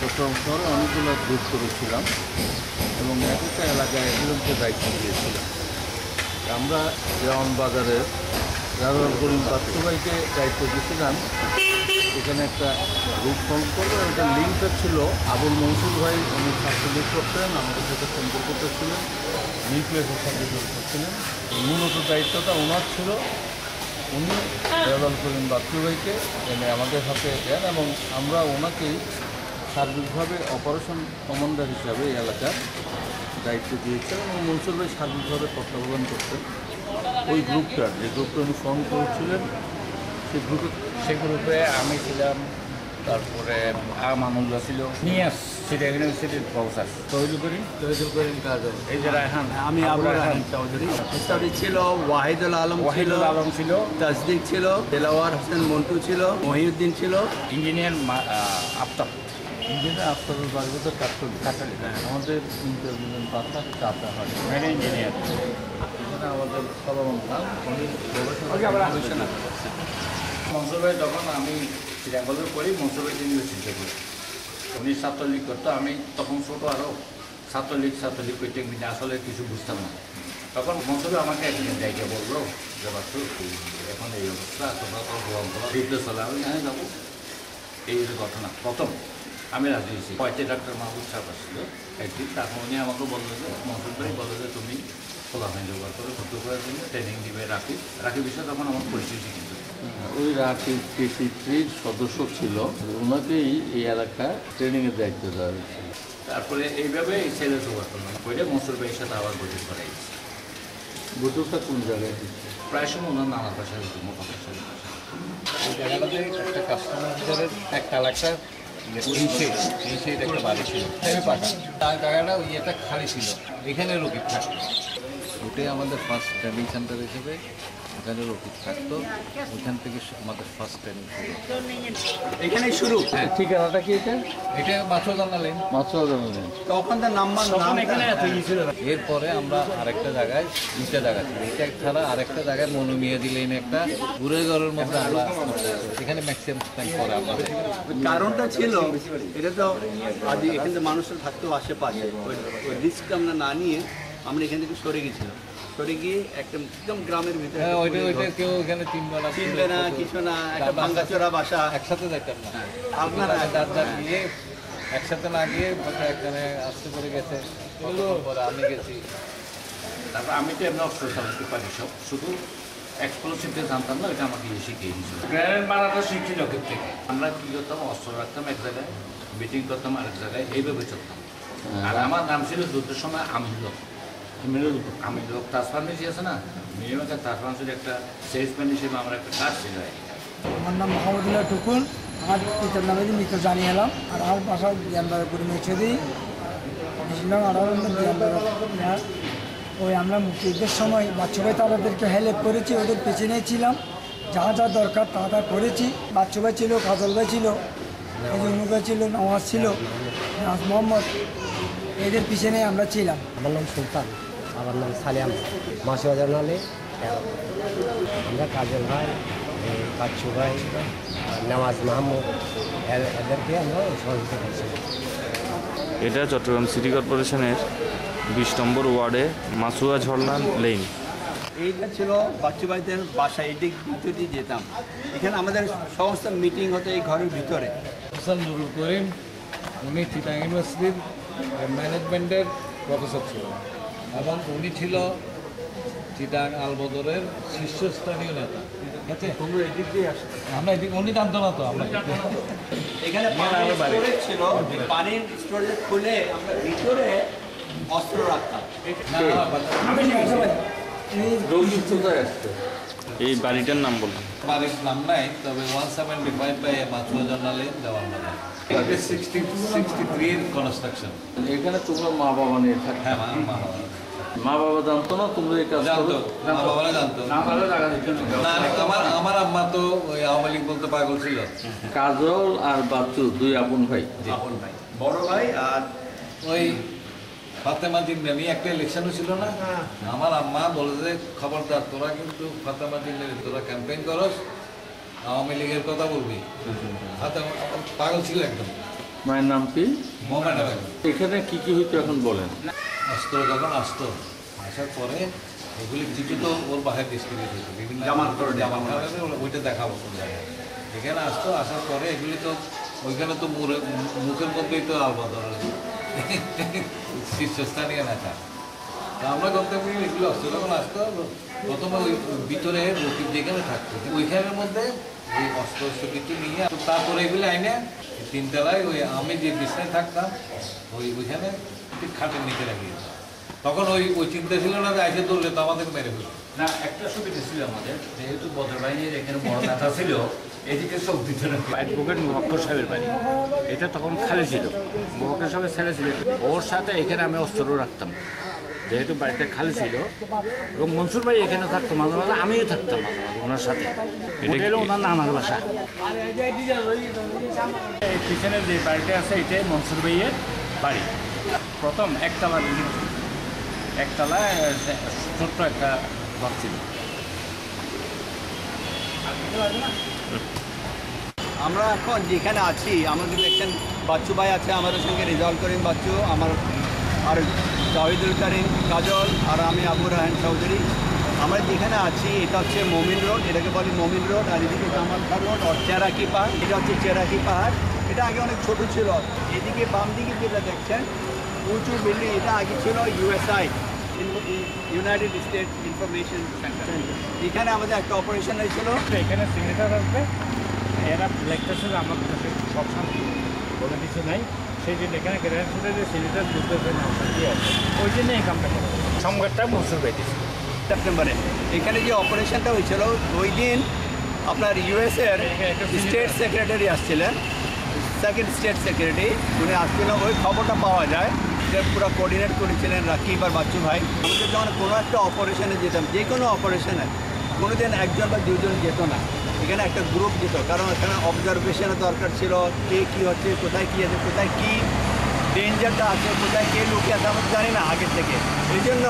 শহরে অনেকগুলো গ্রুপ করেছিলাম এবং এক একটা এলাকায় একজনকে দায়িত্ব দিয়েছিলাম। আমরা দেওয়ান বাজারের রাজাল করিম বাচ্চুভাইকে দায়িত্ব দিয়েছিলাম। এখানে একটা গ্রুপ ফর্ম করব। একটা লিঙ্কটা ছিল। আবুল মনসুর ভাই, উনি ছাত্রলীগ করতেন, আমাদের সাথে সম্পর্ক ছিলেন নিউক্লিয়াসের সাথে জড়িত ছিলেন মূলত দায়িত্বটা ওনার ছিল। উনি রেজাল করিম বাচ্চু ভাইকে এনে আমাদের হাতে দেন এবং আমরা ওনাকেই সার্বিকভাবে অপারেশন কমান্ডার হিসাবে এই এলাকার দায়িত্ব দিয়েছেন এবং মনসুর ভাই সার্বিকভাবে তত্ত্বাবধান করতেন ওই গ্রুপটার যে গ্রুপটা উনি ফর্ম করেছিলেন সেই গ্রুপে সেই গ্রুপে আমি ছিলাম তারপরে আমানুল্লাহ ছিল। নিয়াস সিটি ইউনিভার্সিটির প্রফেসর তৈরি করি তহিদুল করিম? কাজল এই যে রায়হান। আমি আবু রাহান চৌধুরী। চৌধুরী ছিল ওয়াহিদুল আলম ছিল। ওয়াহিদুল আলম ছিল। তাসদিক ছিল দেলাওয়ার হোসেন মন্টু ছিল মহিউদ্দিন ছিল। ইঞ্জিনিয়ার আফতাব। ইঞ্জিনিয়ার আফতাবুল বাড়িতে তো কাঠলি কাঠালি হ্যাঁ। আমাদের ইন্টারভিউ পাতা চাপা হয়। ইঞ্জিনিয়ার এখানে আমাদের সলমন খান উনি ওকে, আমরা- গবেষণা মনসুর ভাই তখন আমি শ্রীরাঙ্গলের পড়ি মনসুর ভাই ইউনিভার্সিটিতে পড়ি উনি ছাত্রলীগ করতো আমি তখন ছোটো আরও ছাত্রলীগ ছাত্রলীগ করতে কিন্তু আসলে কিছু বুঝতাম না। তখন মনসুর ভাই আমাকে একদিন জায়গা বলল যে বাচ্চু এখন এই অবস্থা তোমরা তো বিদ্যুৎ চলে আমি যাব। এই যে ঘটনা। প্রথম। আমি রাজি হয়েছি। কয়েকটি ডাক্তার মাহবুব সাহেব আসছিল একদিন তখন উনি আমাকে বলল যে মনসুর ভাই বলল যে তুমি খোলাফাইন জোগাড় করে ভর্তি করার জন্য ট্রেনিং দিবে রাখি রাখি বিষয়ে তখন আমার পরিচয় কিন্তু। ওই রাখি কেসি সদস্য ছিল। ওনাকেই এই এলাকা ট্রেনিংয়ের দায়িত্ব দেওয়া হয়েছিল তারপরে এইভাবে এই ছেলে জোগাড় করলাম। করে মনসুর ভাইয়ের সাথে আবার বৈঠক করাই বুটুটা কোন জায়গায় প্রায় সময় ওনার নানা পাশে এই জায়গাটাতে একটা কাস্টমারদের একটা এলাকা নিচে নিচে একটা বাড়ি ছিল। পাকা তার জায়গাটা ওই খালি ছিল। এখানে রোগী থাকতো। ওটাই আমাদের ফার্স্ট ট্রেনিং সেন্টার হিসেবে। ওখানে থাকতো। ওইখান থেকে আমাদের ফার্স্ট ট্রেনিং শুরু এখানেই শুরু? ঠিকানাটা কি এটা? এটা জানালেন ওখান নাম্বার নাম এখানে এরপরে আমরা আরেকটা জায়গায় দুটা জায়গা ছিল এটা ছাড়া আরেকটা জায়গায় মনোমিয়া দিলেন একটা ঘুরে ঘরের মধ্যে আমরা এখানে ম্যাক্সিমাম টাইম পরে আমরা। কারণটা ছিল এটা তো আজ এখানে মানুষের থাকতো আশেপাশে। ওই রিস্কটা আমরা না নিয়ে আমরা এখান থেকে সরে গেছিলাম। সরে গিয়ে একদম গ্রামের ভিতরে হ্যাঁ ওইটা ওইটা কেউ এখানে চিনবে না চিনবে না কিছু না একটা ভাঙ্গাচোরা বাসা। একসাথে যাইতাম না। আপনারা আপনারা দাঁত দাঁত গিয়ে একসাথে না গিয়ে একজনে আসতে করে গেছে। পরে আমি গেছি। তারপর আমি তো এমনি অস্ত্র চালাতে পারি সব। শুধু এক্সপ্লোসিভটা জানতাম না এটা আমাকে শিখিয়ে দিয়েছিল। গ্রেনেড মারাটা শিখছি লোকের থেকে। আমরা কী করতাম? অস্ত্র রাখতাম এক জায়গায় মিটিং করতাম আরেক জায়গায় এইভাবে চলতাম। আর আমার নাম ছিল যুদ্ধের সময় আমির লোক আমির লোক ট্রান্সফার্মেসি আছে না? মিনিমাম ট্রান্সফার্মেসির একটা সেলসম্যান হিসেবে আমার একটা কাজ ছিল। আমার নাম মোহাম্মদুল্লাহ টুকুন। আমার পিতার নামে মৃত জানিয়ে এলাম আর আমার বাসা জ্ঞানবাড়ি পরিমেয় ছবি ছিলাম আঠারো নম্বর ওই আমরা মুক্তিযুদ্ধের সময় বাচ্চাভাই তাদেরকে হেল্প করেছি ওদের পেছনে ছিলাম। যা যা দরকার তা তা করেছি। বাচ্চু ছিল কাজল ভাই ছিল এই ছিল নওয়াজ ছিল নাজ মোহাম্মদ এদের পিছনে আমরা ছিলাম। আমার নাম সুলতান। আমার নাম সালিয়াম মাসিবাজার নালে আমরা কাজল ভাই কাচ্ছু ভাই আর নওয়াজ মাহমুদ এদেরকে আমরা সহযোগিতা করছি। এটা চট্টগ্রাম সিটি কর্পোরেশনের বিশ নম্বর ওয়ার্ডে মাসুয়া ঝর্ণা লেন এইটা ছিল বাচ্চু ভাইদের বাসা এই দিক ভিতর দিয়ে যেতাম। এখানে আমাদের সমস্ত মিটিং হতো এই ঘরের ভিতরে। হোসেন নুরুল করিম উনি চিটাং ইউনিভার্সিটির ম্যানেজমেন্টের প্রফেসর ছিলেন। এবং উনি ছিল চিটাং আলবদরের শীর্ষস্থানীয় নেতা। ঠিক আছে আমরা এদিক উনি জানতো না তো আমরা। এখানে পানির স্টোরেজ ছিল। পানির স্টোরেজ খুলে আমরা ভিতরে অস্ত্র রাখতাম। এই বাড়িটার নাম বলুন। বাড়ির নাম নাই তবে ওয়ান সেভেন্টি ফাইভ বাই মাছুয়া জানালে দেওয়ার মানে সিক্সটি সিক্সটি থ্রির কনস্ট্রাকশন এখানে তোমরা মা বাবা নিয়ে থাকো হ্যাঁ মা বাবা। মা বাবা জানতো না তোমরা এই কাজ জানতো মা বাবারা জানতো না ভালো টাকা দিত না আমার আমার আম্মা তো ওই আওয়ামী লীগ বলতে পাগল ছিল কাজল আর বাচ্চু দুই আপন ভাই বড় ভাই আর ওই ফাতেমা একটা ইলেকশনও ছিল না? আমার আম্মা বলে যে খবরদার তোরা কিন্তু ফাতেমা তোরা ক্যাম্পেইন করস আওয়ামী লীগের কথা বলবি। পাগল ছিল একদম। মায়ের নাম কি? এখানে কি কি হইতো এখন বলেন? অস্ত্র যখন আসতো আসার পরে এগুলি কিছু তো ওর বাহির ডিস্ট্রিবিউট হতো বিভিন্ন ওইটা দেখাবো। এখানে আসতো আসার পরে এগুলি তো ওইখানে তো মুখের মধ্যেই তো আলবা ধরা শীর্ষস্থানীয় নেতা তা আমরা পারি এগুলো অস্ত্র যখন আসতো প্রথমে ওই ভিতরে রকিব যেখানে থাকতো ওইখানের মধ্যে ওই অস্ত্র অস্ত্র কিছু নিয়ে তারপরে এগুলি আইনে তিনতলায় ওই আমি যে বিছনায় থাকতাম, ওই ওইখানে খাটের নিচে রাখি তখন ওই ওই চিন্তা ছিল না যে আইসে ধরলে তো আমাদের মেরে ফেলবে। না একটা সুবিধা ছিল আমাদের যেহেতু বদর বাহিনীর এখানে বড় নেতা ছিল এদিকে চোখ দিত না। অ্যাডভোকেট মুহাক্কর সাহেবের বাড়ি। এটা তখন খালি ছিল। মুহাক্কর সাহেবের ছেলে ছিল। ওর সাথে এখানে আমি অস্ত্র রাখতাম। যেহেতু বাড়িটা খালি ছিল এবং মনসুর ভাই এখানে থাকতো মাঝে মাঝে আমিও থাকতাম মাঝে মাঝে ওনার সাথে। এটা হলো ওনার নানার বাসা। এই পিছনে যে বাড়িটা আছে এটাই মনসুর ভাইয়ের বাড়ি। প্রথম একতলা বিল্ডিং। একতলায় ছোট্ট একটা ঘর আমরা এখন যেখানে আছি আমাদের দেখছেন বাচ্চু ভাই আছে, আমাদের সঙ্গে রেজাল্ট করিম বাচ্চু। আমার আর জাহিদুল করিম কাজল, আর আমি আবু রাহান চৌধুরী। আমরা যেখানে আছি, এটা হচ্ছে মমিন রোড, এটাকে বলি মমিন রোড, আর এদিকে জামালখার রোড, আর চেরাকি পাহাড়, এটা হচ্ছে চেরাকি পাহাড়। এটা আগে অনেক ছোট ছিল। এদিকে বাম দিকে যেটা দেখছেন, উঁচু বিল্ডিং এটা আগে ছিল USI united state information centre এখানে আমাদের একটা অপারেশন হয়েছিল। এখানে সিগনেচার আসবে। এরা লেখতেছে যে আমার কাছে সব শান্তি কোনো কিছু নাই। সেই জন্য এখানে গ্রেনেড ফুটে যে সিগনেচার বুঝতেছে না শান্তি আছে ওই জন্য এই কামটা করে সংবাদটা মসুর পাইতেছে সেপ্টেম্বরে। এখানে যে অপারেশনটা হয়েছিল ওই দিন আপনার ইউএসের স্টেট সেক্রেটারি আসছিলেন। সেকেন্ড স্টেট সেক্রেটারি উনি আসছিলেন। ওই খবরটা পাওয়া যায়। যে পুরো কোঅর্ডিনেট করেছিলেন রাকিব আর বাচ্চু ভাই। আমাদের যখন কোনো একটা অপারেশনে যেতাম যে কোনো অপারেশনে কোনো দিন একজন বা দুজন যেত না। এখানে একটা গ্রুপ যেত কারণ এখানে অবজারভেশনের দরকার ছিল কে কী হচ্ছে কোথায় কী আছে কোথায় কী ডেঞ্জারটা আছে কোথায় কে লুকিয়ে আছে আমরা জানি না আগের থেকে। এই জন্য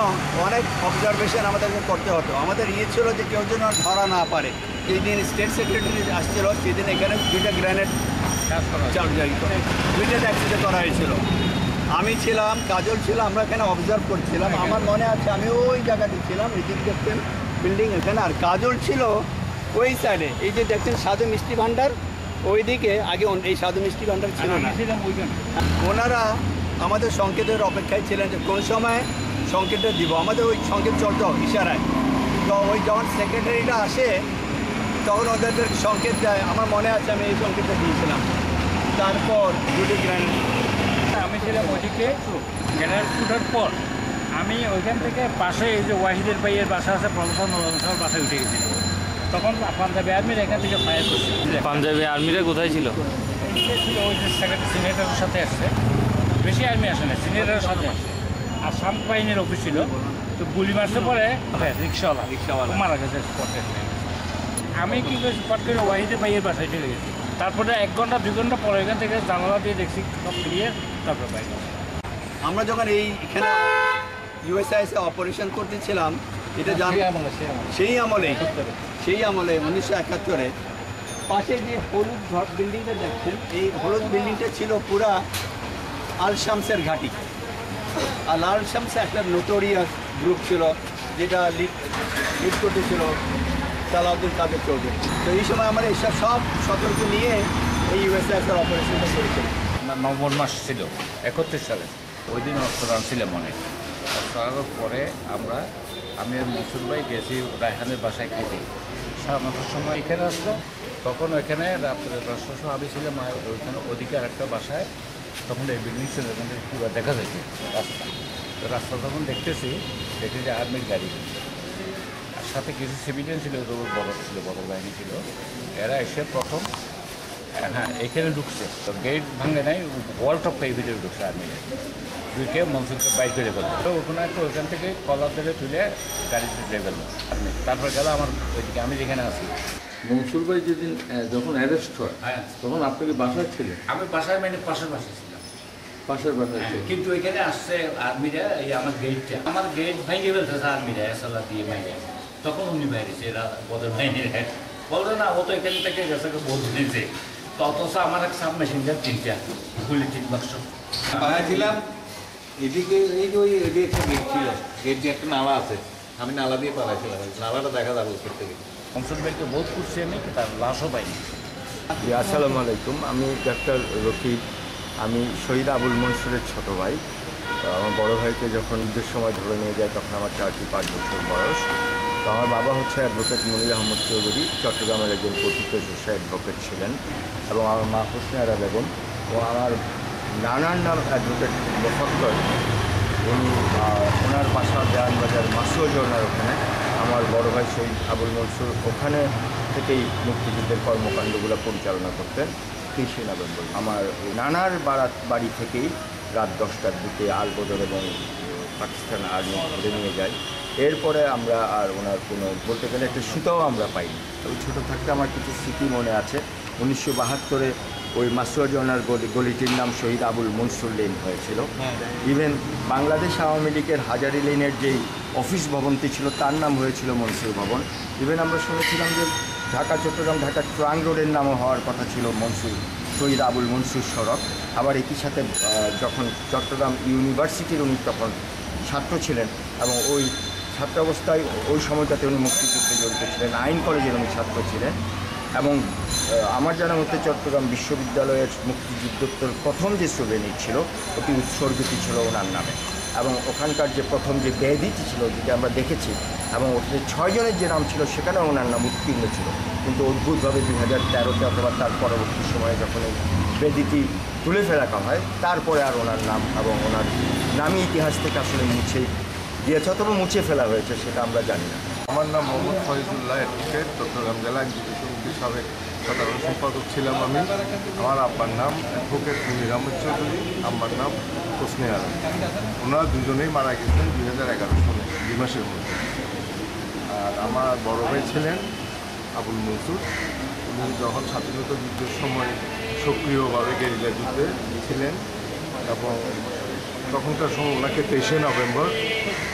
অনেক অবজারভেশন আমাদেরকে করতে হতো। আমাদের ইয়ে ছিল যে কেউ যেন ধরা না পারে। যেদিন স্টেট সেক্রেটারি আসছিল সেদিন এখানে দুইটা গ্রেনেড দুইটা অ্যাক্সিডেন্ট করা হয়েছিল। আমি ছিলাম কাজল ছিল আমরা এখানে অবজার্ভ করছিলাম। আমার মনে আছে আমি ওই জায়গাতে ছিলাম রিজিক দেখছেন বিল্ডিং এখানে। আর কাজল ছিল ওই সাইডে এই যে দেখছেন সাধু মিষ্টি ভাণ্ডার ওইদিকে আগে এই সাধু মিষ্টি ভাণ্ডার ছিল না। ওনারা আমাদের সংকেতের অপেক্ষায় ছিলেন যে কোন সময় সংকেতটা দিব। আমাদের ওই সংকেত চলতো ইশারায়। তো ওই যখন সেক্রেটারিটা আসে তখন ওদের সংকেত দেয়। আমার মনে আছে আমি এই সংকেতটা দিয়েছিলাম। তারপর দুটি গ্র্যান্ড আমি ছিলাম ওইদিকে গ্যালারি ফুটার পর আমি ওইখান থেকে পাশে এই যে ওয়াহিদের ভাইয়ের বাসা আছে প্রফেসর মৌলানা বাসায় উঠে গেছিলাম তখন পাঞ্জাবি আর্মির এখান থেকে ফায়ার করছে। পাঞ্জাবি আর্মিরা কোথায় ছিল? ছিল ওই যে সেক্রেটারি সিনিয়রের সাথে আসছে। বেশি আর্মি আসে না সিনিয়রের সাথে আসছে আর শান্ত বাহিনীর অফিস ছিল। তো গুলি মারতে পরে রিক্সাওয়ালা রিক্সাওয়ালা। মারা গেছে স্পটে আমি কি করেছি পট করে ওয়াহিদের ভাইয়ের বাসায় চলে গেছি। তারপরে এক ঘণ্টা দুই ঘণ্টা পরে এখান থেকে জানালা দিয়ে দেখছি সব ক্লিয়ার তারপরে বাইরে। আমরা যখন এই এখানে ইউএসআইএসে অপারেশন করতেছিলাম এটা জান সেই আমলে সেই আমলে উনিশশো একাত্তরে পাশে যে হলুদ বিল্ডিংটা দেখছেন এই হলুদ বিল্ডিংটা ছিল পুরা আল শামসের ঘাঁটি। আর আল শামসে একটা নোটোরিয়াস গ্রুপ ছিল যেটা লিড লিড করতেছিল সালাউদ্দিন কাদের চৌধুরী। তো এই সময় আমরা এইসব সব সতর্ক নিয়ে এই ইউএসআইএসের অপারেশনটা করেছিলাম নভেম্বর মাস ছিল, একত্রিশ সালে। ওই দিন অস্ত্র আনছিলাম অনেক অস্ত্র পরে আমরা, আমি মনসুর ভাই গেছি রায়হানের বাসায় খেতে। সাড়ে নটার সময় এখানে আসলো তখন ওইখানে রাত্রে দশটার সময় আমি ছিলাম ওইখানে ওদিকে আরেকটা বাসায়, তখন এই বিল্ডিং ছিল ওখানে পুরো দেখা যাচ্ছে, রাস্তা। তো রাস্তা তখন দেখতেছি, দেখি যে আর্মির গাড়ি। আর সাথে কিছু সিভিলিয়ান ছিল বড় ছিল, বড় বাহিনী ছিল। এরা এসে প্রথম হ্যাঁ এখানে ঢুকছে। তো গেট ভাঙে নাই ওয়াল টপটা এই ভিতরে ঢুকছে আর্মি ঢুকে মনসুরকে বাইক করে ফেলল। তো ওখানে তো ওইখান থেকে কলার ধরে তুলে গাড়িতে ড্রে ফেলল আর্মি তারপর গেল আমার ওইদিকে আমি যেখানে আছি। মনসুর ভাই যেদিন যখন অ্যারেস্ট হয় হ্যাঁ। তখন আপনি কি বাসায় ছিলেন? আমি বাসায় মানে পাশের বাসায় ছিলাম। পাশের বাসায় ছিলেন? কিন্তু এখানে আসছে আর্মিরা এই আমার গেটটা আমার গেট ভেঙে ফেলতেছে আর্মিরা এসলা দিয়ে ভেঙে। তখন উনি বাইরেছে এরা বদল হেড বলল না ও তো এখান থেকে গেছে বদল দিয়েছে তো অথচ আমার এক সাব মেশিন গান তিনটা গুলি তিন বাক্স। পাহাড়ছিলাম এদিকে এই যে ওই এদিকে একটা গেট ছিল। গেট দিয়ে একটা নালা আছে। আমি নালা দিয়ে পালাইছিলাম। নালাটা দেখা যাবে উপর থেকে। মনসুর ভাইকে বহুত খুশি আমি তার লাশও পাইনি। আসসালামু আলাইকুম। আমি ডাক্তার রকিব। আমি শহীদ আবুল মনসুরের ছোট ভাই। তো আমার বড় ভাইকে যখন ঈদের সময় ধরে নিয়ে যায় তখন আমার চারটি পাঁচ বছর বয়স। তো আমার বাবা হচ্ছে অ্যাডভোকেট মনির আহমদ চৌধুরী, চট্টগ্রামের একজন পথিত শীর্ষ অ্যাডভোকেট ছিলেন এবং আমার মা হোসনেরা বেগম ও আমার নানার নাম অ্যাডভোকেট মোফাক্কর উনি ওনার বাসা দেয়ানবাজার মাসুয়াজনার ওখানে। আমার বড় ভাই শহীদ আবুল মনসুর ওখানে থেকেই মুক্তিযুদ্ধের কর্মকাণ্ডগুলো পরিচালনা করতেন। তেইশে নভেম্বর। আমার নানার বাড়ি থেকেই রাত দশটার দিকে আলবদর এবং পাকিস্তান আর্মি ধরে নিয়ে যায়। এরপরে আমরা আর ওনার কোনো বলতে গেলে একটা সুতাও আমরা পাইনি। ওই ছোটো থাকতে আমার কিছু স্মৃতি মনে আছে। উনিশশো বাহাত্তরে ওই মাসুয়াজনার গলি গলিটির নাম শহীদ আবুল মনসুর লেন হয়েছিল। ইভেন বাংলাদেশ আওয়ামী লীগের হাজারি লেনের যেই অফিস ভবনটি ছিল তার নাম হয়েছিল মনসুর ভবন। ইভেন আমরা শুনেছিলাম যে ঢাকা চট্টগ্রাম ঢাকা ট্রাং রোডের নামও হওয়ার কথা ছিল মনসুর শহীদ আবুল মনসুর সড়ক। আবার একই সাথে যখন চট্টগ্রাম ইউনিভার্সিটির উনি তখন ছাত্র ছিলেন এবং ওই ছাত্রাবস্থায় ওই সময়টাতে উনি মুক্তিযুদ্ধে জড়িত ছিলেন, আইন কলেজের উনি ছাত্র ছিলেন এবং আমার জানা মতে চট্টগ্রাম বিশ্ববিদ্যালয়ের মুক্তিযুদ্ধোত্তর প্রথম যে শ্রেণি ছিল ওটি উৎসর্গিত ছিল ওনার নামে এবং ওখানকার যে প্রথম যে বেদিটি ছিল যেটা আমরা দেখেছি এবং ওখানে ছয়জনের যে নাম ছিল সেখানে ওনার নাম উত্তীর্ণ ছিল। কিন্তু অদ্ভুতভাবে দুই হাজার তেরোতে অথবা তার পরবর্তী সময়ে যখন এই বেদিটি তুলে ফেলা হয়, তারপরে আর ওনার নাম এবং ওনার নামই ইতিহাস থেকে আসলে মুছে গিয়েছে অথবা মুছে ফেলা হয়েছে, সেটা আমরা জানি না। আমার নাম মোহাম্মদ ফরিদুল্লাহ অ্যাডভোকেট, চট্টগ্রাম জেলা কমিটির সাবেক সাধারণ সম্পাদক ছিলাম আমি। আমার আব্বার নাম অ্যাডভোকেট মুনির আহমদ চৌধুরী, আম্মার নাম হোসনে আলম। ওনারা দুজনেই মারা গেছেন দুই হাজার এগারো সালে, দুই মাসের মধ্যে। আর আমার বড় ভাই ছিলেন আবুল মনসুর। উনি যখন স্বাধীনতা যুদ্ধের সময় সক্রিয়ভাবে গেরিলা যুদ্ধে ছিলেন এবং তখনকার সময় ওনাকে তেইশে নভেম্বর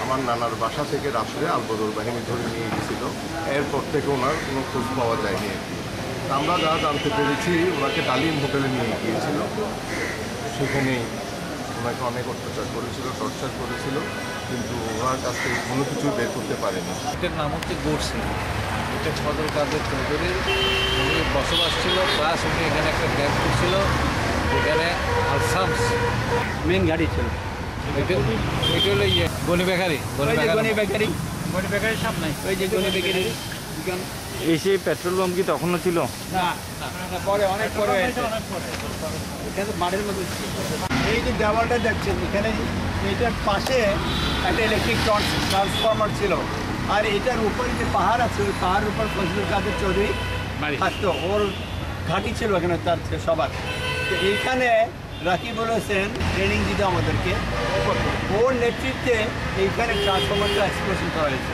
আমার নানার বাসা থেকে রাত্রে আলবদর বাহিনী ধরে নিয়ে গেছিল। এরপর থেকে ওনার কোনো খোঁজ পাওয়া যায়নি আমরা যা জানতে পেরেছি, ওনাকে ডালিম হোটেলে নিয়ে গিয়েছিল। সেখানেই ওনাকে অনেক অত্যাচার করেছিল, টর্চার করেছিল, কিন্তু ওনার কাছ থেকে কোনো কিছু বের করতে পারেনি। এটার নাম হচ্ছে গোডসে এটা ফজল কাদের চৌধুরীর বসবাস ছিল, প্লাস উনি এখানে একটা ক্যাম্প করছিল এখানে আলসামস। মেন গাড়ি ছিল। এটা হলো ইয়ে গনি বেকারি। ওই বেকারি গনি বেকারির সামনে ওই যে গনি বেকারি। এই সেই পেট্রোল পাম্প কি তখনও ছিল? না না, পরে অনেক পরে এখানে মাঠের মধ্যে এই যে দেওয়ালটা দেখছেন এখানে এটার পাশে একটা ইলেকট্রিক ট্রান্সফরমার ছিল। আর এটার উপরে যে পাহাড় আছে ওই পাহাড়ের উপর ফজলুল কাদের চৌধুরী থাকতো। ওর ঘাঁটি ছিল এখানে তার সবার। এইখানে রাকিবুল হোসেন ট্রেনিং দিত আমাদেরকে। ওর নেতৃত্বে এইখানে ট্রান্সফরমারটা এক্সপ্লোশন করা হয়েছে।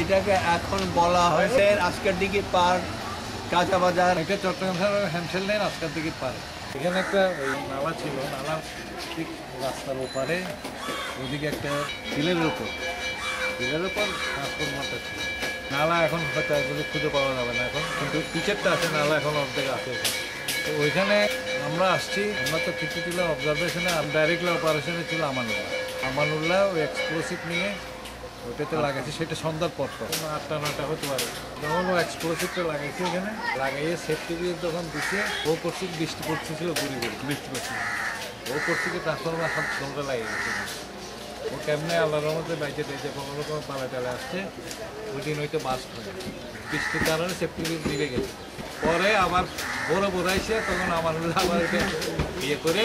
এটাকে এখন বলা হয়েছে আজকের দিকে পার কাঁচা বাজার। এটা চট্টগ্রাম হ্যামসেল লাইন আজকাল থেকে পারে। এখানে একটা নালা ছিল নালা ঠিক রাস্তার ওপারে, ওদিকে একটা বিলের ওপর বিলের ওপর ট্রান্সফরমারটা ছিল। নালা এখন হয়তো এগুলো খুঁজে পাওয়া যাবে না এখন, কিন্তু পিচেরটা আছে, নালা এখন অর্ধেক আছে। তো ওইখানে আমরা আসছি আমরা তো কিছু ছিল অবজারভেশনে ডাইরেক্টলি অপারেশনে ছিল আমানুল্লাহ। আমানুল্লাহ ওই এক্সপ্লোসিভ নিয়ে ওটাতে লাগাইছে সেটা সন্ধ্যার পর পর আটটা নটা হতে পারে। যখন ও এক্সপ্লোসিভটা লাগাইছে এখানে লাগাইয়ে সেফটি দিয়ে যখন দিছে ও করছে বৃষ্টি পড়তেছিল গুড়ি গুড়ি। বৃষ্টি পড়ছিল ও করছে কি ট্রান্সফরমার হাত দমটা লাগিয়ে গেছে ও কেমনে আল্লাহর মধ্যে বাইকে দিয়েছে কোনো রকম পালা টালে আসছে ওই দিন হয়তো বাস্ট হয় বৃষ্টির কারণে সেফটি দিয়ে দিবে গেছে। পরে আবার বড় বোঝাইছে তখন আমার আবার ইয়ে করে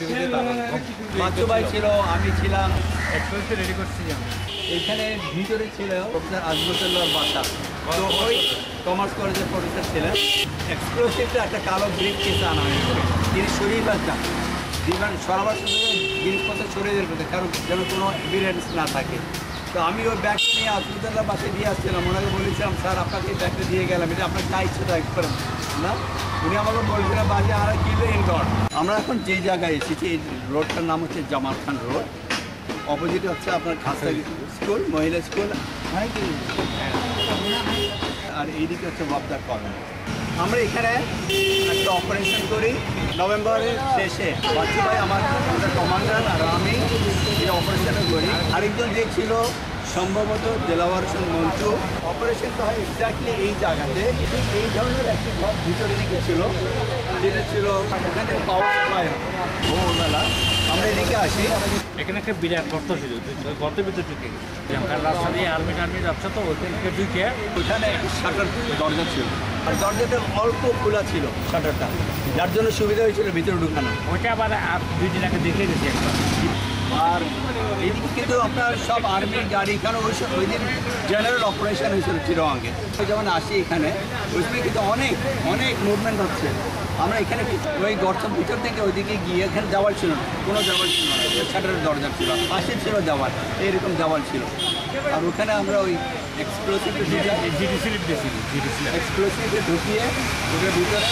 safety বাচ্চু ভাই ছিল আমি ছিলাম এক্সপ্রেসে রেডি করছি আমি। এইখানে ভিতরে ছিল প্রফেসর আজমতুল্লাহর বাসা। তো ওই কমার্স কলেজের প্রফেসর ছিলেন। এক্সপ্লোসিভটা একটা কালো ব্রিক কেসে আনা হয়েছিল তিনি শরীর বাচ্চা। জীবন সরাবার সাথে জিনিসপত্র ছড়িয়ে দিতে কারণ যেন কোনো এভিডেন্স না থাকে। তো আমি ওই ব্যাগটা নিয়ে আজমতুল্লাহ বাসায় দিয়ে আসছিলাম। ওনাকে বলেছিলাম, স্যার, আপনাকে ব্যাগটা দিয়ে গেলাম। এটা আপনার যা ইচ্ছে তাই করেন। না? উনি আমাকে বলছিলেন বাজে আর কিলো ইনডোর আমরা এখন যে জায়গায় এসেছি, এই রোডটার নাম হচ্ছে জামাল খান রোড। অপোজিটে হচ্ছে আপনার খাস্তা স্কুল, মহিলা স্কুল। হ্যাঁ আর এইদিকে হচ্ছে বাবদার কলেজ আমরা এখানে একটা অপারেশন করি। নভেম্বরের শেষে বাচ্চু ভাই আমার কমান্ডার আর আমি এই অপারেশনটা করি। আরেকজন যে ছিল সম্ভবত দেলাওয়ার মঞ্চ মঞ্চু অপারেশনটা হয় এক্স্যাক্টলি এই জায়গাতে। এই ধরনের একটি ঘর ভিতরে দিকে ছিল যেটা ছিল এখানে পাওয়ার সাপ্লাই ভোরবেলা আমরা এদিকে আসি। এখানে একটা বিরাট গর্ত ছিল গর্তের ভিতরে ঢুকে গেছে। রাস্তা দিয়ে আর্মি টার্মি যাচ্ছে তো ওইখান থেকে ঢুকে। ওখানে শাটার দরজা ছিল। আর দরজাটা অল্প খোলা ছিল শাটারটা। যার জন্য সুবিধা হয়েছিল ভিতরে ঢুকানো। ওইটা আবার দুই দিন আগে দেখে গেছি একবার। আর এদিকে কিন্তু আপনার সব আর্মির গাড়ি এখানে ওই ওই দিন জেনারেল অপারেশন হয়েছিল চিরঙ্গে যেমন আসি এখানে ওই সময় কিন্তু অনেক অনেক মুভমেন্ট হচ্ছে। আমরা এখানে ওই গর্তের ভিতর থেকে ওইদিকে গিয়ে এখানে দেওয়াল ছিল না। কোনো দেওয়াল ছিল না। শাটারের দরজা ছিল। পাশে ছিল দেওয়াল। এইরকম দেওয়াল ছিল। আর ওখানে আমরা ওই এক্সপ্লোসিভে এক্সপ্লোসিভে ঢুকিয়ে ওটার ভিতরে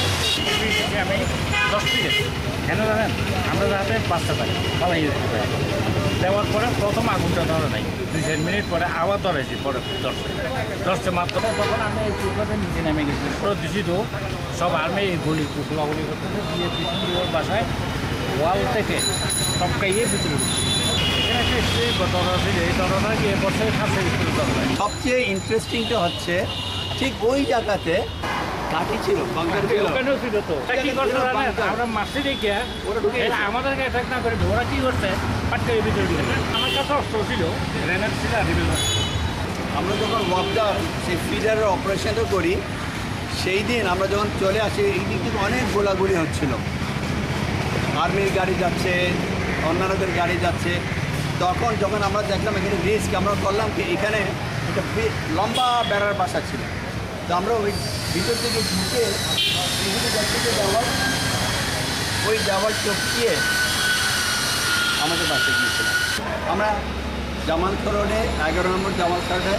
আমি দশ ফিটে কেন জানেন? আমরা যাতে বাঁচতে পারি পালাই যেতে পারি দেওয়ার পরে প্রথম আগুনটা ধরে নাই। দুই চার মিনিট পরে আবার ধরেছি পরে দশটা দশটা মাত্র। তখন আমি এই পুকুরে নিচে নেমে গেছি। পুরো দিছি সব আর্মি এই গুলি গুলাগুলি করতেছে দিয়ে ওর বাসায় ওয়াল থেকে টপকাইয়ে ভিতরে সবচেয়ে ইন্টারেস্টিংটা হচ্ছে ঠিক ওই জায়গাতে ছিল বাংকার ছিল। ওখানেও ছিল তো। কি করছে আমরা মাসে দেখে এরা আমাদেরকে অ্যাটাক না করে ওরা কি করছে? পাট করে ভিতরে আমার কাছে অস্ত্র ছিল রেনার ছিল আর আমরা যখন ওয়াকডার সেই ফিডারের অপারেশনটা করি সেই দিন আমরা যখন চলে আসি এই দিক থেকে অনেক গোলাগুলি হচ্ছিল। আর্মির গাড়ি যাচ্ছে অন্যান্যদের গাড়ি যাচ্ছে। তখন যখন আমরা দেখলাম এখানে রিস্ক আমরা করলাম কি এখানে একটা লম্বা বেড়ার বাসা ছিল। তো আমরা ওই ভিতর থেকে ঢুকে এগুলো দেখতে যে দেওয়াল ওই দেওয়াল চটকিয়ে আমাদের বাসে গিয়েছিলাম। আমরা জামাল রোডে এগারো নম্বর জামাল রোডে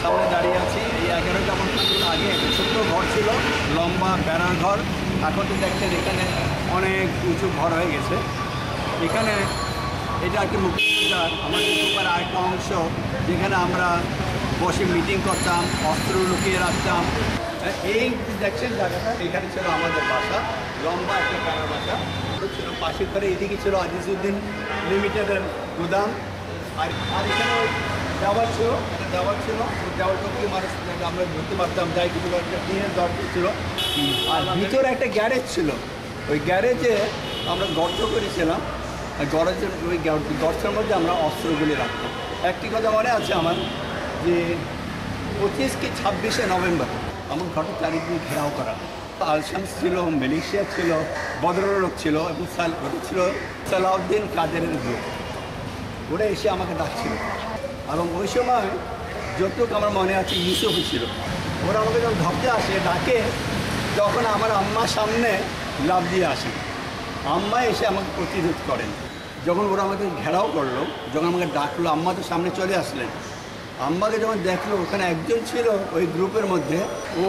সামনে দাঁড়িয়ে আছি। এই এগারো জামাল খান আগে একটা ছোট্ট ঘর ছিল, লম্বা বেড়ার ঘর। এখন তো দেখছেন এখানে অনেক উঁচু ঘর হয়ে গেছে। এখানে এটা একটি মুক্তিযোদ্ধার, আমাদের গ্রুপের আরেকটা অংশ, যেখানে আমরা বসে মিটিং করতাম, অস্ত্র লুকিয়ে রাখতাম। এই দেখছেন জায়গাটা, এখানে ছিল আমাদের বাসা, লম্বা একটা কারা বাসা। ছিল, পাশের ঘরে এদিকে ছিল আজিজুদ্দিন লিমিটেডের গুদাম। আর আর এখানে ওই দেওয়াল ছিল, একটা দেওয়াল ছিল। দেওয়ালটা দিয়ে মানুষ আমরা ধরতে পারতাম, যাই কিছু একটা টিনের দরজা ছিল। আর ভিতরে একটা গ্যারেজ ছিল। ওই গ্যারেজে আমরা গর্ত করেছিলাম। আর গরজের ওই গর- গর্তের মধ্যে আমরা অস্ত্রগুলি রাখতাম। একটি কথা মনে আছে আমার? যে পঁচিশ কি ছাব্বিশে নভেম্বর আমার ঘরের চারিদিকে ঘেরাও করা। আলশামস ছিল মালয়েশিয়া ছিল, বদরলোক ছিল, এবং ছিল সালাউদ্দিন কাদেরের গ্রুপ। ওরা এসে আমাকে ডাকছিল। এবং ওই সময় যতটুকু আমার মনে আছে ইউসুফও ছিল। ওরা আমাকে যখন ধরতে আসে, ডাকে, তখন আমার আম্মার সামনে লাভ দিয়ে আসে। আম্মা এসে আমাকে প্রতিরোধ করেন। যখন ওরা আমাকে ঘেরাও করল, যখন আমাকে ডাকলো, আম্মা তো সামনে চলে আসলেন। আম্মাকে যখন দেখল, ওখানে একজন ছিল ওই গ্রুপের মধ্যে, ও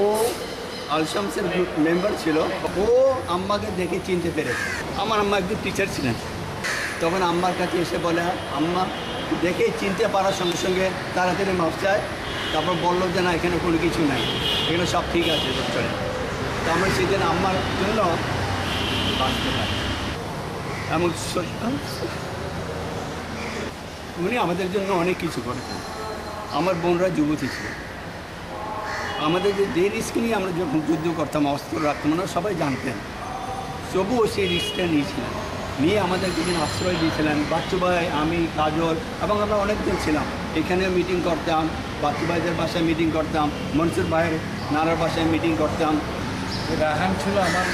আলশামসের গ্রুপ মেম্বার ছিল, ও আম্মাকে দেখে চিনতে পেরেছে। আমার আম্মা একজন টিচার ছিলেন। তখন আম্মার কাছে এসে বলে, আম্মা, দেখে চিনতে পারার সঙ্গে সঙ্গে তাড়াতাড়ি মাপ চায়। তারপর বলল যে, না, এখানে কোনো কিছু নাই। এখানে সব ঠিক আছে চলে তো আমরা সেদিন আম্মার জন্য বাঁচতে পারি। এমন উনি আমাদের জন্য অনেক কিছু করেছেন। আমার বোনরা যুবতী ছিল। আমাদের যে যে রিস্ক নিয়ে আমরা যখন যুদ্ধ করতাম, অস্ত্র রাখতাম, ওনারা সবাই জানতেন। তবুও সেই রিস্কটা নিয়েছিলেন। নিয়ে আমাদেরকে যিনি আশ্রয় দিয়েছিলেন, বাচ্চু ভাই, আমি, কাজল এবং আমরা অনেকজন ছিলাম। এখানেও মিটিং করতাম, বাচ্চু ভাইদের বাসায় মিটিং করতাম, মনসুর ভাইয়ের নানার বাসায় মিটিং করতাম। রাহান ছিল আমার,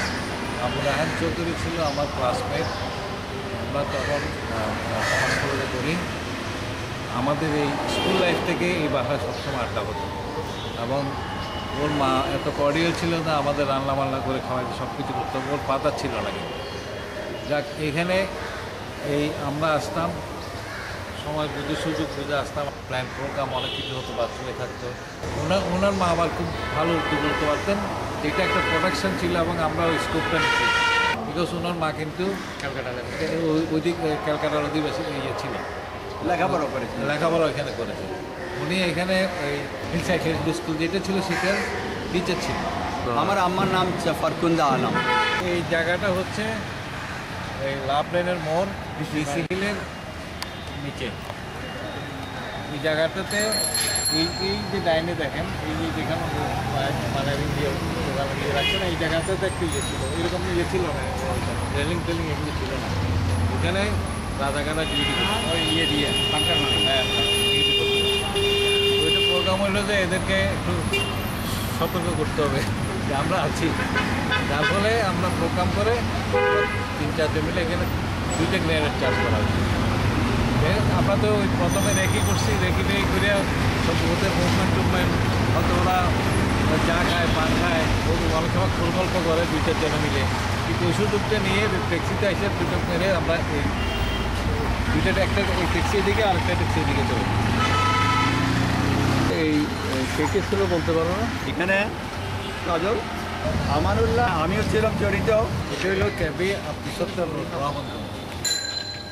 আবু রাহান চৌধুরী ছিল আমার ক্লাসমেট আমরা তখন করি। আমাদের এই স্কুল লাইফ থেকে এই বাসায় সবসময় আড্ডা হতো। এবং ওর মা এত কর্ডিও ছিল না আমাদের রান্না বান্না করে খাওয়াইতে সব কিছু করতো ওর পাতা ছিল না কিন্তু। যাক এখানে এই আমরা আসতাম সময় বুঝে সুযোগ বুঝে আসতাম প্ল্যান প্রোগ্রাম অনেক কিছু হতো বাথরুমে থাকতো। ওনার ওনার মা আবার খুব ভালো উর্দু করতে পারতেন। এটা একটা প্রোডাকশন ছিল এবং আমরা ওই স্কোপটা নিচ্ছি বিকজ ওনার মা কিন্তু ক্যালকাটা ওইদিক ক্যালকাটার অধিবাসী ইয়ে ছিল। লেখাপড়া করেছেন। লেখাপড়া এখানে করেছে উনি এখানে ওই হিলসাইড স্কুল যেটা ছিল সেটার টিচার ছিল। আমার আম্মার নাম ফারকুন্দা আলম। এই জায়গাটা হচ্ছে এই লাভ লাইনের মোড় ডিসি হিলের নিচে। এই জায়গাটাতে এই এই যে ডাইনে দেখেন এই যে যেখানে মানে এই জায়গাটাতে একটু ইয়ে ছিল। এরকম ইয়ে ছিল না। রেলিং টেলিং এগুলো ছিল না। এখানে রাজাগানা ডিউটি ওই ইয়ে দিয়ে ফাংশন হ্যাঁ ডিউটি করতো ওইটা প্রোগ্রাম হলো যে এদেরকে একটু সতর্ক করতে হবে যে আমরা আছি। যার ফলে আমরা প্রোগ্রাম করে তিন চারজন মিলে এখানে দুইটা গ্রেনেড চার্জ করা হয়েছে আমরা তো ওই প্রথমে রেকি করছি রেকি টেকি করে সব ওদের মুভমেন্ট টুভমেন্ট হয়তো ওরা চা খায় পান খায় অনেক সময় পরিকল্প করে দুই চারজনে মিলে। কিন্তু ওই সুযোগটা নিয়ে ট্যাক্সিতে এসে দুটো মেরে আমরা এই দুইটা একটা ট্যাক্সি এদিকে আর একটা ট্যাক্সি এদিকে চলে। এই কে কে ছিল বলতে পারো না। এখানে? কাজল? আমানুল্লাহ আমিও ছিলাম জড়িত। এটা হলো ক্যাবে রহমান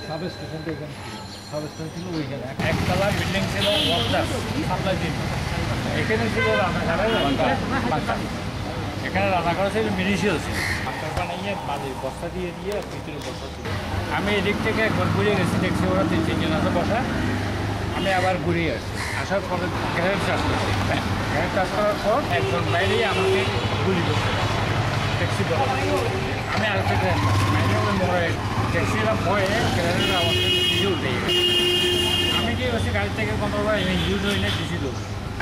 সাব স্টেশনটা এখানে ছিল। সাব স্টেশন ছিল ওইখানে। একতলা বিল্ডিং ছিল ওয়ার্কশপ সাপ্লাই দিন এখানে ছিল রান্নাঘরের বাংকা এখানে রান্নাঘর ছিল মিনিশিয়াল ছিল। আমি এদিক থেকে একবার ঘুরে গেছি, দেখছি ওরা তিন তিনজন আছে বসা। আমি আবার ঘুরে আসছি। আসার পরে গ্যারেজ চাষ করছি। গ্যারেজ চাষ করার পর একজন বাইরে আমাকে গুলি করতে ট্যাক্সি আমি আরেকটা গ্যারেজ বাইরে ওই মোড়ে ট্যাক্সিরা ভয়ে গ্যারেজের আমার নিজে উঠে আমি কি হচ্ছে গাড়ি থেকে কোনোবার ইউজ হই না লোক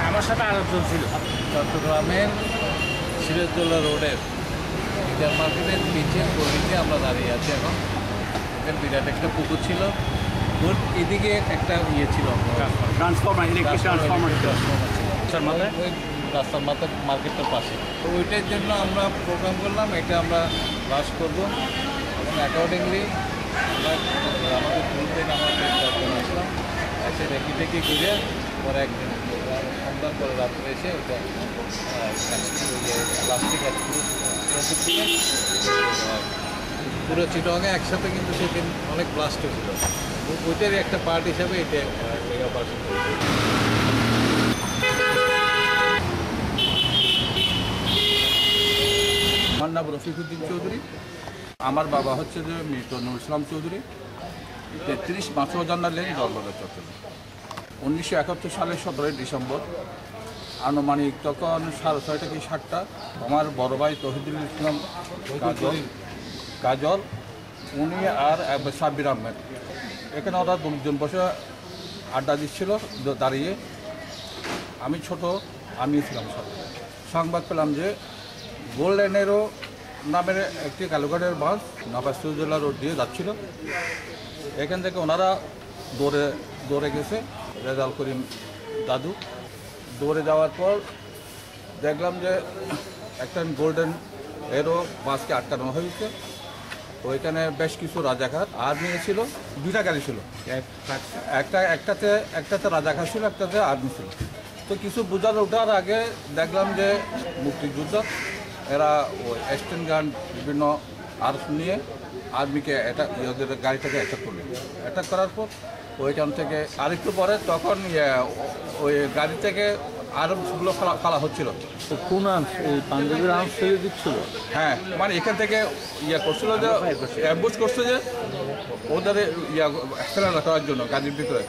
আমার সাথে আরেকজন ছিল। চট্টগ্রামের সিরাজদৌল্লা রোডের ইটার মার্কেটের নিচের গলিতে আমরা দাঁড়িয়ে আছি এখন। এখানে বিরাট একটা পুকুর ছিল। এদিকে একটা ইয়ে ছিল ট্রান্সফর্মার ইলেকট্রিক ট্রান্সফর্মার ছিল। রাস্তার মাথায়? ওই রাস্তার মাথায় মার্কেটটার পাশে। তো ওইটার জন্য আমরা প্রোগ্রাম করলাম এটা আমরা লাশ করব। এবং অ্যাকর্ডিংলি আমরা আমাদের ফুল থেকে আমরা চারজন আসলাম। এসে রেখে টেকি ঘুরে পরে একদিন সন্ধ্যার পরে রাত্রে এসে ওটা প্লাস্টিক আছে পুরো চিটংয়ে একসাথে কিন্তু সেদিন অনেক ব্লাস্ট হয়েছিল। ও- ওইটারই একটা পার্ট হিসাবে এটা মেগা পার্সেন্ট জনাব রফিকুদ্দিন চৌধুরী। আমার বাবা হচ্ছে যে মৃত নুর ইসলাম চৌধুরী। তেত্রিশ মাসুজান্না লেন জলবাদা চট্টগ্রাম উনিশশো একাত্তর সালের সতেরোই ডিসেম্বর আনুমানিক তখন সাড়ে ছয়টা কি সাতটা। আমার বড় ভাই তহিদুল ইসলাম কাজল কাজল, উনি আর সাব্বির আহমেদ। এখানে ওরা দুজন বসে আড্ডা দিচ্ছিল দাঁড়িয়ে। আমি ছোট, আমি ছিলাম সাথে সংবাদ পেলাম যে গোল্ডেনেরও নামের একটি কালুঘাটের বাস নবাসুজুল্লাহ রোড দিয়ে যাচ্ছিল। এখান থেকে ওনারা দৌড়ে দৌড়ে গেছে রেজাল করিম দাদু। দৌড়ে যাওয়ার পর দেখলাম যে একটা গোল্ডেন এরও বাসকে আটকানো হয়েছে। তো ওইখানে বেশ কিছু রাজাঘাট আর্মি ছিল, দুইটা গাড়ি ছিল। একটা, একটাতে একটাতে রাজাঘাট ছিল, একটাতে আর্মি ছিল। তো কিছু বোঝার ওঠার আগে দেখলাম যে মুক্তিযুদ্ধ, এরা ওই এক্সটেন গান বিভিন্ন আর্স নিয়ে আর্মিকে এটা গাড়িটাকে অ্যাটাক করল। অ্যাটাক করার পর ওইখান থেকে আরেকটু পরে তখন ইয়ে, ওই গাড়ি থেকে আর্মসগুলো ফেলা ফেলা হচ্ছিল। কোন আর্মস? এই পাঞ্জাবের আর্মস ফেলে দিচ্ছিল? হ্যাঁ মানে এখান থেকে ইয়ে করছিল যে অ্যাম্বুজ করছে যে ওদের ইয়া অ্যাক্সিডেন্ট করার জন্য গাড়ির ভিতরে।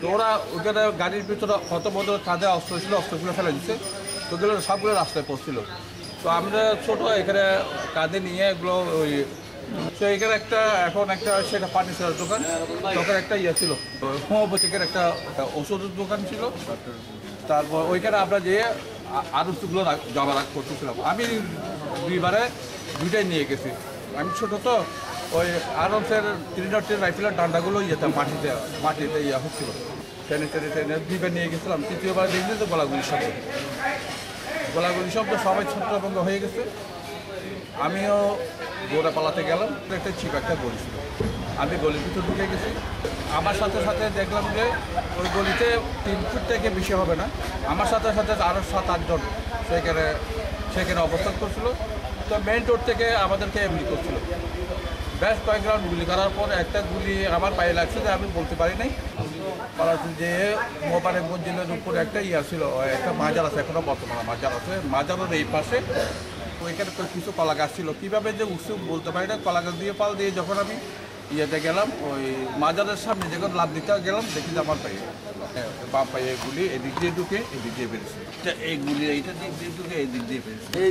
তো ওরা ওখানে গাড়ির ভিতরে হতবদ কাঁধে অস্ত্র ছিল অস্ত্র ছিল ফেলে দিচ্ছে তো ওগুলো সবগুলো রাস্তায় পড়ছিল। তো আমরা ছোট এখানে কাঁধে নিয়ে এগুলো ওই তো এখানে একটা, এখন একটা সেটা একটা ইয়ে ছিল। একটা ওষুধের দোকান ছিল। তারপর ওইখানে আমরা জমা আমি দুইবারে দুইটাই নিয়ে গেছি। আমি ছোট তো, ওই আরমসের ত্রিনটের রাইফেলের ডান্ডাগুলো ইয়েতে, মাটিতে মাটিতে ইয়ে হচ্ছিল। ট্রেনে ট্রেনে দুইবার নিয়ে গেছিলাম। তৃতীয়বার দেখলি তো গলাগুলি শব্দ গোলাগুলি শব্দ সবাই ছত্রভঙ্গ হয়ে গেছে। আমিও দৌড়ে পালাতে গেলাম একটা ছিপ একটা গলি ছিল। আমি গলির ভিতর ঢুকে গেছি। আমার সাথে সাথে দেখলাম যে ওই গলিতে তিন ফুট থেকে বেশি হবে না। আমার সাথে সাথে আরও সাত আটজন সেখানে সেখানে অবস্থান করছিল। তো মেন রোড থেকে আমাদেরকে এমনি করছিল। বেশ কয়েক রাউন্ড গুলি করার পর একটা গুলি আমার পায়ে লাগছে যে আমি বলতে পারি নাই। পালাতে যে মোবাইলে মঞ্জিলের উপরে একটা ইয়া ছিল, একটা মাজার আছে, এখনও বর্তমানে মাজার আছে। মাজারের এই পাশে ওইখানে তো কিছু কলা গাছ ছিল। কীভাবে যে উৎসুক বলতে পারি না কলা গাছ দিয়ে পাল দিয়ে যখন আমি ইয়েতে গেলাম ওই মাজারের সামনে যখন লাভ দিতে গেলাম দেখি যে আমার পায়ে হ্যাঁ, বাম পায়ে গুলি এদিক দিয়ে ঢুকে এদিক দিয়ে বেরিয়েছে। এটা এই গুলি এইটা দিক দিয়ে ঢুকে এই দিক দিয়ে বেরিয়েছে। এই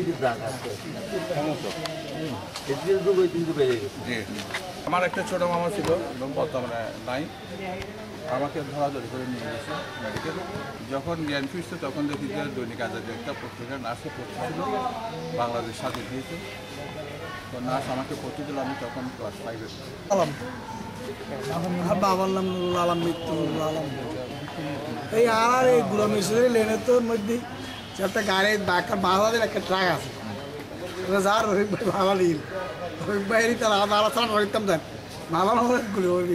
এদিকে দিকে বেরিয়ে গেছে। আমার একটা ছোট মামা ছিল এবং বর্তমানে নাই। আমাকে ধরাধরি করে নিয়ে গেছে মেডিকেল যখন জ্ঞান ফিরছে তখন দেখি যে দৈনিক আজাদি একটা পত্রিকা নার্সে পড়তেছিল বাংলাদেশ স্বাধীন হয়েছে তো নার্স আমাকে পড়তে দিল আমি তখন ক্লাস ফাইভে আলম। বাবার নাম নুরুল আলম মৃত্যু নুরুল আলম। এই আর এই গুলো মিশরের লেনের তোর মধ্যে একটা গাড়ি ডাক্তার বাংলাদেশ একটা ট্রাক আছে। যার রহিম ভাই ভালো দিন রহিম ভাই তার আলাদা আলাদা রহিতাম দেন। ভালো ভালো গুলো ওই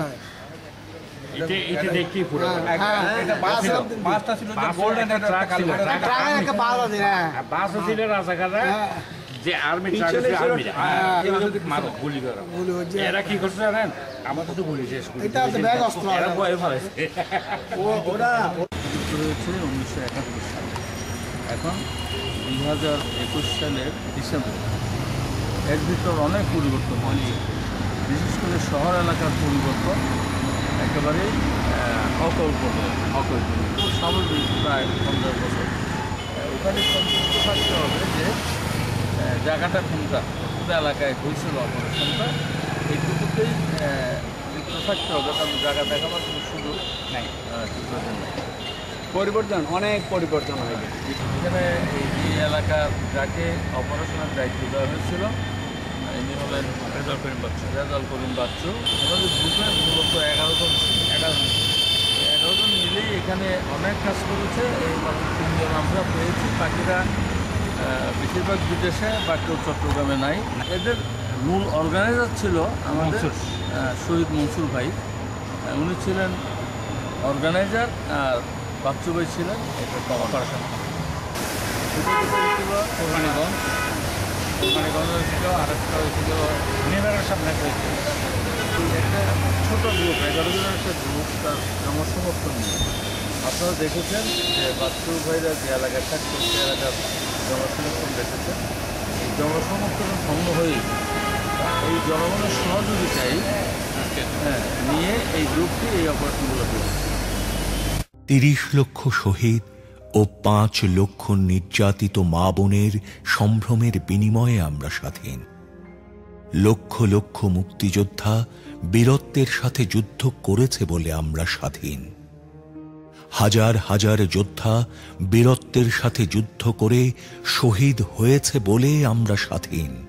ভাই এটা এটা দেখি পুরো। হ্যাঁ, হ্যাঁ, এটা বাস বাসটা ছিল। যে গোল্ডেন একটা কালো ট্রাক একটা বাংলা দিন হ্যাঁ। বাস ছিল রাজাকাররা। যে আর্মি ট্রাক ছিল আর্মি হ্যাঁ, মারো গুলি করো। হচ্ছে এরা কি করছে জানেন? আমাদের তো গুলি শেষ করে। এটা হচ্ছে ব্যাগ অস্ত্র। এরা ভয়ে ফেলেছে ওরা উনিশশো একাত্তর সালে। এখন দুই হাজার একুশ সালের ডিসেম্বর। এর ভিতর অনেক পরিবর্তন হয়েছে। বিশেষ করে শহর এলাকার পরিবর্তন। একেবারে অকল্পনীয় অকল্পনীয়। স্বাভাবিক প্রায় পঞ্চাশ বছর। ওখানে সন্তুষ্ট থাকতে হবে যে জায়গাটা কোনটা, কোন এলাকায় হয়েছিল অপারেশনটা, এইটুকুতেই লিপ্ত থাকতে হবে, কারণ জায়গা দেখাবার কোনো সুযোগ নাই পরিবর্তন, অনেক পরিবর্তন হয়ে গেছে। এখানে এই এলাকার যাকে অপারেশনের দায়িত্ব দেওয়া হয়েছিল ইনি হলেন রেজাল করিম বাচ্চু। রেজাল করিম বাচ্চু আমাদের গ্রুপে মূলত এগারো জন ছিল। এগারো জন এগারো জন মিলেই এখানে অনেক কাজ করেছে। এই মাত্র তিনজন আমরা পেয়েছি। বাকিরা বেশিরভাগ বিদেশে বা কেউ চট্টগ্রামে নাই। এদের মূল অর্গানাইজার ছিল আমাদের শহীদ মনসুর ভাই। উনি ছিলেন অর্গানাইজার আর বাচ্চু ভাই ছিলেন এটা অপারেশন ছিল কোরবানিগঞ্জ হয়েছিল আরেকটা হয়েছিল নেভারের সামনে রয়েছে একটা গ্রুপ এগারো জনের একটা গ্রুপ তার নিয়ে। আপনারা দেখেছেন যে বাচ্চু ভাইরা যে এলাকায় থাকতো সে এলাকার জনসমর্থন দেখেছেন এই জনসমর্থনে ভঙ্গ হয়ে এই জনগণের সহযোগিতায় হ্যাঁ, নিয়ে এই গ্রুপটি এই অপারেশনগুলো করেছে। তিরিশ লক্ষ শহীদ ও পাঁচ লক্ষ নির্যাতিত মা বোনের সম্ভ্রমের বিনিময়ে আমরা স্বাধীন। লক্ষ লক্ষ মুক্তিযোদ্ধা বীরত্বের সাথে যুদ্ধ করেছে বলে আমরা স্বাধীন। হাজার হাজার যোদ্ধা বীরত্বের সাথে যুদ্ধ করে শহীদ হয়েছে বলে আমরা স্বাধীন।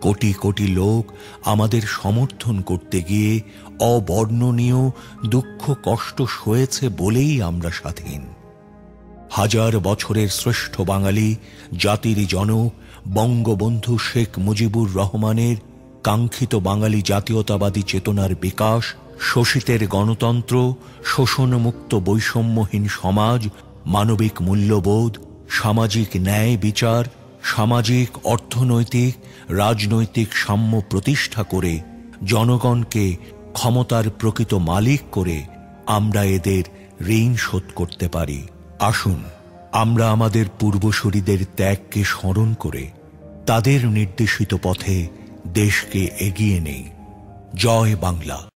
কোটি কোটি লোক আমাদের সমর্থন করতে গিয়ে অবর্ণনীয় দুঃখ কষ্ট সয়েছে বলেই আমরা স্বাধীন। হাজার বছরের শ্রেষ্ঠ বাঙালি, জাতির জন বঙ্গবন্ধু শেখ মুজিবুর রহমানের কাঙ্ক্ষিত বাঙালি জাতীয়তাবাদী চেতনার বিকাশ, শোষিতের গণতন্ত্র, শোষণমুক্ত বৈষম্যহীন সমাজ, মানবিক মূল্যবোধ, সামাজিক ন্যায় বিচার, সামাজিক, অর্থনৈতিক, রাজনৈতিক সাম্য প্রতিষ্ঠা করে জনগণকে ক্ষমতার প্রকৃত মালিক করে আমরা এদের ঋণ শোধ করতে পারি। আসুন, আমরা আমাদের পূর্বসূরিদের ত্যাগকে স্মরণ করে তাদের নির্দেশিত পথে দেশকে এগিয়ে নেই। জয় বাংলা।